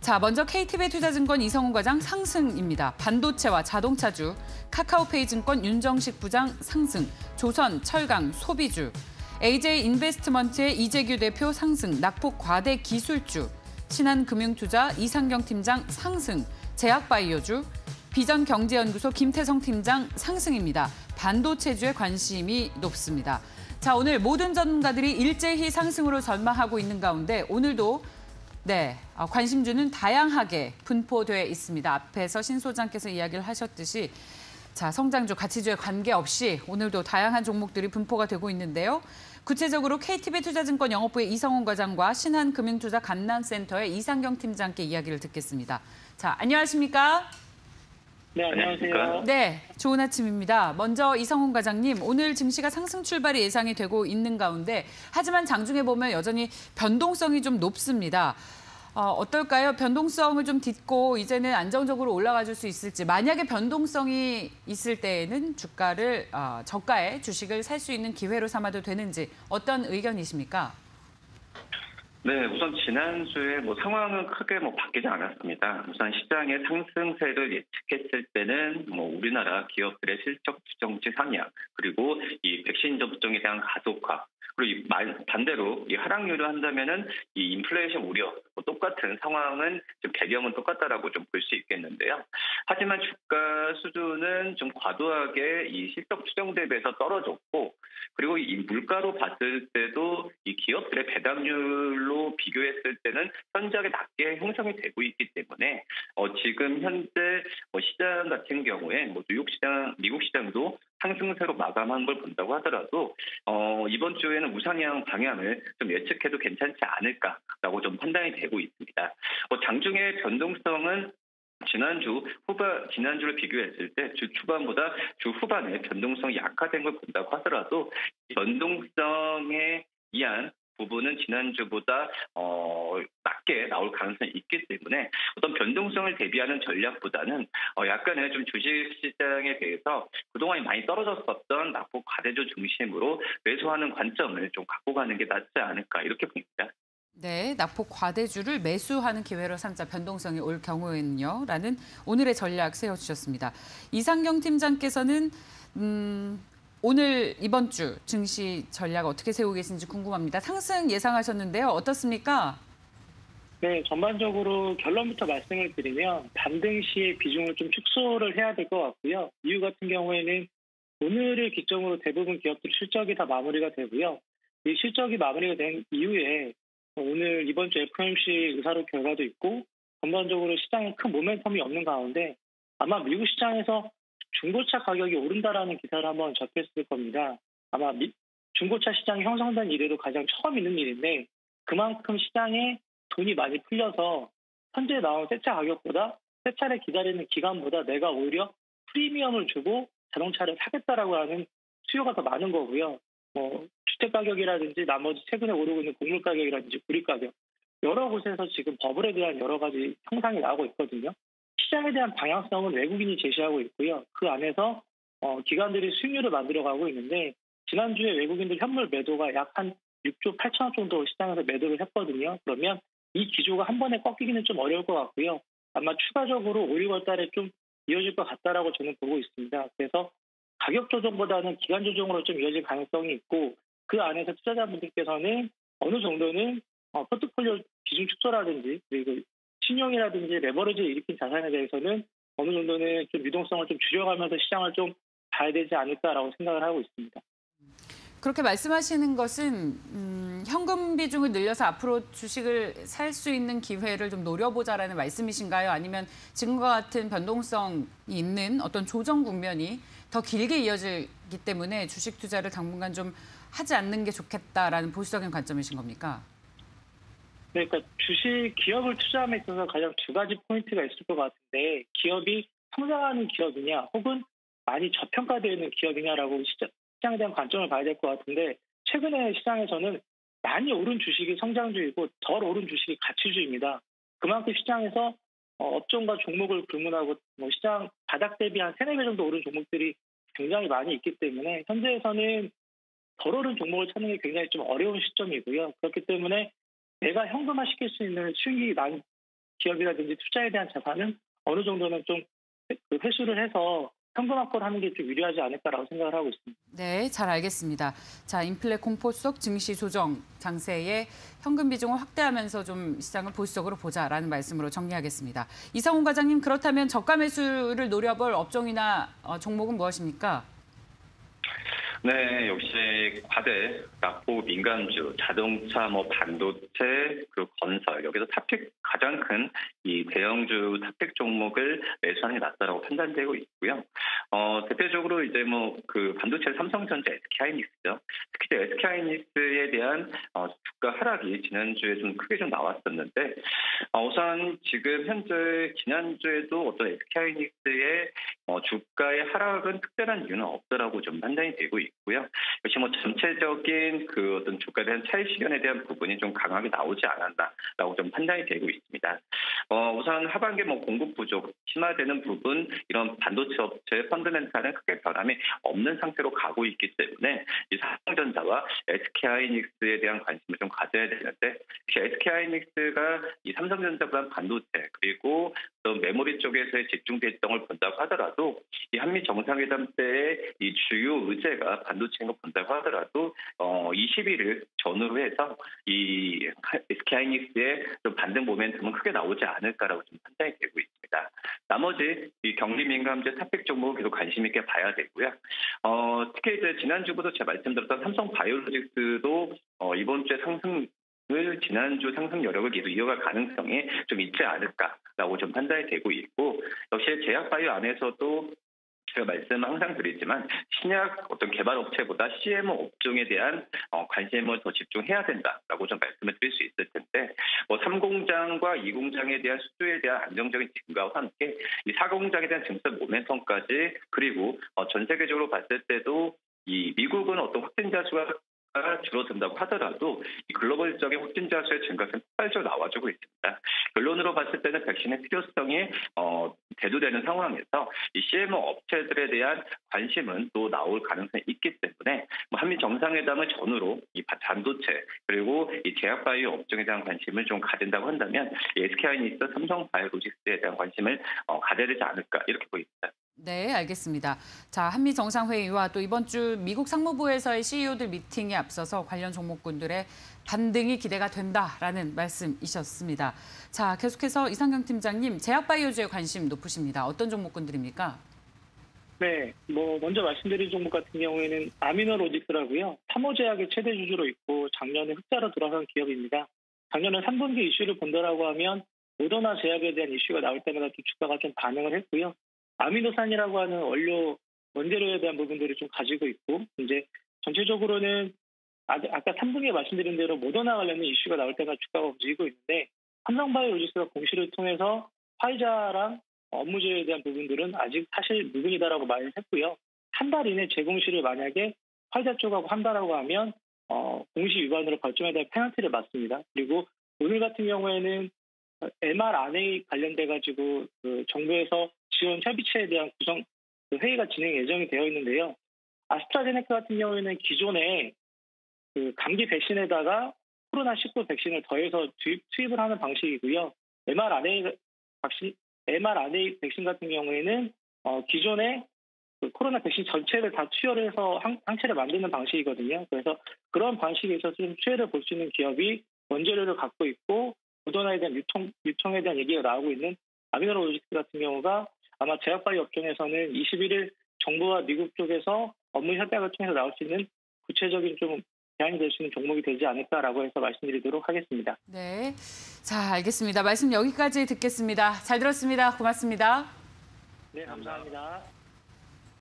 자, 먼저 KTB 투자증권 이성훈 과장 상승입니다. 반도체와 자동차주, 카카오페이 증권 윤정식 부장 상승, 조선, 철강, 소비주, AJ 인베스트먼트의 이재규 대표 상승, 낙폭 과대 기술주, 신한금융투자 이상경 팀장 상승, 제약바이오주, 비전경제연구소 김태성 팀장 상승입니다. 반도체주에 관심이 높습니다. 자, 오늘 모든 전문가들이 일제히 상승으로 전망하고 있는 가운데 오늘도 네, 어, 관심주는 다양하게 분포되어 있습니다. 앞에서 신 소장께서 이야기를 하셨듯이 자, 성장주, 가치주에 관계없이 오늘도 다양한 종목들이 분포가 되고 있는데요. 구체적으로 KTB 투자증권 영업부의 이성훈 과장과 신한금융투자 감남센터의 이상경 팀장께 이야기를 듣겠습니다. 자, 안녕하십니까? 네, 안녕하세요. 네, 좋은 아침입니다. 먼저 이성훈 과장님, 오늘 증시가 상승 출발이 예상이 되고 있는 가운데 하지만 장중에 보면 여전히 변동성이 좀 높습니다. 어, 떨까요 변동성을 좀 딛고 이제는 안정적으로 올라가 줄 수 있을지 만약에 변동성이 있을 때에는 주가를 어, 저가의 주식을 살 수 있는 기회로 삼아도 되는지 어떤 의견이십니까? 네, 우선 지난주에 뭐 상황은 크게 뭐 바뀌지 않았습니다. 우선 시장의 상승세를 예측했을 때는 뭐 우리나라 기업들의 실적 추정치 상향 그리고 이 백신 접종에 대한 가속화 그리고 반대로 이 하락률을 한다면은 이 인플레이션 우려 뭐 똑같은 상황은 좀 배경은 똑같다라고 좀 볼 수 있겠는데요. 하지만 주가 수준은 좀 과도하게 이 실적 추정 대비해서 떨어졌고 그리고 이 물가로 봤을 때도 이 기업들의 배당률로 비교했을 때는 현저하게 낮게 형성이 되고 있기 때문에 어 지금 현재 뭐 시장 같은 경우에 뭐 뉴욕 시장, 미국 시장도 상승세로 마감한 걸 본다고 하더라도 어, 이번 주에는 우상향 방향을 좀 예측해도 괜찮지 않을까라고 좀 판단이 되고 있습니다. 어, 장중의 변동성은 지난주 후반 지난주를 비교했을 때 주 초반보다 주 후반에 변동성이 약화된 걸 본다고 하더라도 변동성에 의한 부분은 지난주보다 어, 낮게 나올 가능성이 있기 때문에 어떤 변동성을 대비하는 전략보다는 어, 약간의 좀 주식 시장에 대해서 그동안 많이 떨어졌었던 낙폭 과대주 중심으로 매수하는 관점을 좀 갖고 가는 게 낫지 않을까 이렇게 봅니다. 네, 낙폭 과대주를 매수하는 기회로 삼자 변동성이 올 경우에는요. 라는 오늘의 전략 세워주셨습니다. 이상경 팀장께서는 음, 오늘 이번 주 증시 전략 어떻게 세우고 계신지 궁금합니다. 상승 예상하셨는데요. 어떻습니까? 네, 전반적으로 결론부터 말씀을 드리면 반등 시의 비중을 좀 축소를 해야 될 것 같고요. 이유 같은 경우에는 오늘을 기점으로 대부분 기업들 실적이 다 마무리가 되고요. 이 실적이 마무리가 된 이후에 오늘 이번 주 FOMC 의사로 결과도 있고 전반적으로 시장에 큰 모멘텀이 없는 가운데 아마 미국 시장에서 중고차 가격이 오른다라는 기사를 한번 접했을 겁니다. 아마 미, 중고차 시장이 형성된 이래로 가장 처음 있는 일인데 그만큼 시장에 돈이 많이 풀려서 현재 나온 새차 가격보다 새 차를 기다리는 기간보다 내가 오히려 프리미엄을 주고 자동차를 사겠다라고 하는 수요가 더 많은 거고요. 뭐 주택 가격이라든지 나머지 최근에 오르고 있는 곡물 가격이라든지 구리 가격 여러 곳에서 지금 버블에 대한 여러 가지 형상이 나오고 있거든요. 시장에 대한 방향성은 외국인이 제시하고 있고요. 그 안에서 어, 기관들이 수익률을 만들어가고 있는데 지난주에 외국인들 현물 매도가 약 한 6조 8천억 정도 시장에서 매도를 했거든요. 그러면 이 기조가 한 번에 꺾이기는 좀 어려울 것 같고요. 아마 추가적으로 5, 6월 달에 좀 이어질 것 같다라고 저는 보고 있습니다. 그래서 가격 조정보다는 기간 조정으로 좀 이어질 가능성이 있고 그 안에서 투자자분들께서는 어느 정도는 어, 포트폴리오 비중 축소라든지 그리고 신용이라든지 레버리지를 일으킨 자산에 대해서는 어느 정도는 좀 유동성을 좀 줄여가면서 시장을 좀 봐야 되지 않을까라고 생각을 하고 있습니다. 그렇게 말씀하시는 것은 음, 현금 비중을 늘려서 앞으로 주식을 살 수 있는 기회를 좀 노려보자라는 말씀이신가요? 아니면 지금과 같은 변동성이 있는 어떤 조정 국면이 더 길게 이어지기 때문에 주식 투자를 당분간 좀 하지 않는 게 좋겠다라는 보수적인 관점이신 겁니까? 네, 그러니까 주식 기업을 투자함에 있어서 가장 두 가지 포인트가 있을 것 같은데 기업이 성장하는 기업이냐 혹은 많이 저평가되어 있는 기업이냐라고 시장에 대한 관점을 봐야 될 것 같은데 최근에 시장에서는 많이 오른 주식이 성장주이고 덜 오른 주식이 가치주입니다. 그만큼 시장에서 어, 업종과 종목을 불문하고 뭐 시장 바닥 대비 한 3, 4배 정도 오른 종목들이 굉장히 많이 있기 때문에 현재에서는 덜 오른 종목을 찾는 게 굉장히 좀 어려운 시점이고요. 그렇기 때문에 내가 현금화 시킬 수 있는 수익이 난 기업이라든지 투자에 대한 자산은 어느 정도는 좀그 회수를 해서 현금화권 하는 게 좀 유리하지 않을까라고 생각을 하고 있습니다. 네, 잘 알겠습니다. 자, 인플레 공포 속 증시 조정 장세에 현금 비중을 확대하면서 좀 시장을 보수적으로 보자라는 말씀으로 정리하겠습니다. 이상훈 과장님, 그렇다면 저가 매수를 노려볼 업종이나 어, 종목은 무엇입니까? 네, 역시 과대, 낙폭 민감주, 자동차, 뭐 반도체, 그리고 건설 여기서 top pick 가장 큰 이 대형주 top pick 종목을 매수하는 게 낫다라고 판단되고 있고요. 어, 대표적으로 이제 뭐 그 반도체 삼성전자, SK하이닉스죠. 특히 SK하이닉스에 대한 어, 주가 하락이 지난주에 좀 크게 좀 나왔었는데 어, 우선 지금 현재 지난주에도 어떤 SK하이닉스의 어, 주가의 하락은 특별한 이유는 없더라고 좀 판단이 되고 있고요. 역시 뭐 전체적인 그 어떤 주가에 대한 차익 실현에 대한 부분이 좀 강하게 나오지 않았나라고 좀 판단이 되고 있습니다. 어, 우선 하반기 뭐 공급 부족 심화되는 부분 이런 반도체 업체 펀 드멘탈은 크게 변함이 없는 상태로 가고 있기 때문에 이 삼성전자와 SK하이닉스에 대한 관심을 좀 가져야 되는데 SK하이닉스가 이 삼성전자보다 반도체 그리고 또 메모리 쪽에서의 집중 대성을 본다고 하더라도 이 한미 정상회담 때의 이 주요 의제가 반도체인 걸 본다고 하더라도 어 21일 전후로 해서 이 SK하이닉스의 좀 반등 모멘텀은 크게 나오지 않을까라고 좀 판단이 되고 있습니다. 나머지 이 경리 민감제 탑픽 종목을 계속 관심 있게 봐야 되고요. 어, 특히 이제 지난주부터 제가 말씀드렸던 삼성 바이오로직스도 어, 이번 주에 상승 을 지난주 상승 여력을 계속 이어갈 가능성이 좀 있지 않을까라고 좀 판단이 되고 있고 역시 제약바이오 안에서도 제가 말씀 항상 드리지만 신약 어떤 개발 업체보다 CMO 업종에 대한 어, 관심을 더 집중해야 된다라고 좀 말씀을 드릴 수 있을 텐데 뭐 3공장과 2공장에 대한 수주에 대한 안정적인 증가와 함께 이 4공장에 대한 증설 모멘텀까지 그리고 어, 전 세계적으로 봤을 때도 이 미국은 어떤 확진자 수가 줄어든다고 하더라도 이 글로벌적인 확진자 수의 증가세는 폭발적으로 나와주고 있습니다. 결론으로 봤을 때는 백신의 필요성이 어, 대두되는 상황에서 이 CMO 업체들에 대한 관심은 또 나올 가능성이 있기 때문에 뭐 한미 정상회담을 전후로 이 반도체 그리고 이 제약바이오 업종에 대한 관심을 좀 가진다고 한다면 SK하이닉스, 삼성바이오로직스에 대한 관심을 어, 가져야 되지 않을까 이렇게 보입니다. 네, 알겠습니다. 자, 한미 정상회의와 또 이번 주 미국 상무부에서의 CEO들 미팅에 앞서서 관련 종목군들의 반등이 기대가 된다라는 말씀이셨습니다. 자, 계속해서 이상경 팀장님, 제약바이오주에 관심 높으십니다. 어떤 종목군들입니까? 네, 뭐 먼저 말씀드린 종목 같은 경우에는 아미노로직스라고요. 삼호제약의 최대 주주로 있고 작년에 흑자로 돌아간 기업입니다. 작년에 3분기 이슈를 본다라고 하면 모더나 제약에 대한 이슈가 나올 때마다 주가가 좀 반응을 했고요. 아미노산이라고 하는 원료 원재료에 대한 부분들을 좀 가지고 있고 이제 전체적으로는 아, 아까 3분기에 말씀드린 대로 모더나 관련된 이슈가 나올 때가 주가가 움직이고 있는데 삼성바이오로직스가 공시를 통해서 화이자랑 업무제에 대한 부분들은 아직 사실 무근이다라고 말을 했고요. 한 달 이내 재공시를 만약에 화이자 쪽하고 한다라고 하면 어, 공시 위반으로 벌점에 대한 페널티를 맞습니다. 그리고 오늘 같은 경우에는 mRNA 관련돼 가지고 그 정부에서 지원 협의체에 대한 구성 그 회의가 진행 예정이 되어 있는데요. 아스트라제네카 같은 경우에는 기존에 그 감기 백신에다가 코로나19 백신을 더해서 투입, 투입을 하는 방식이고요. mRNA 백신, mRNA 백신 같은 경우에는 어, 기존에 그 코로나 백신 전체를 다 투여를 해서 항, 항체를 만드는 방식이거든요. 그래서 그런 방식에 있어서 좀 수혜를 볼 수 있는 기업이 원재료를 갖고 있고 모더나에 대한 유통, 유통에 대한 얘기가 나오고 있는 아미노로직스 같은 경우가 아마 제약바이오 업종에서는 21일 정부와 미국 쪽에서 업무 협약을 통해서 나올 수 있는 구체적인 좀 대안이 될 수 있는 종목이 되지 않을까라고 해서 말씀드리도록 하겠습니다. 네. 자, 알겠습니다. 말씀 여기까지 듣겠습니다. 잘 들었습니다. 고맙습니다. 네, 감사합니다.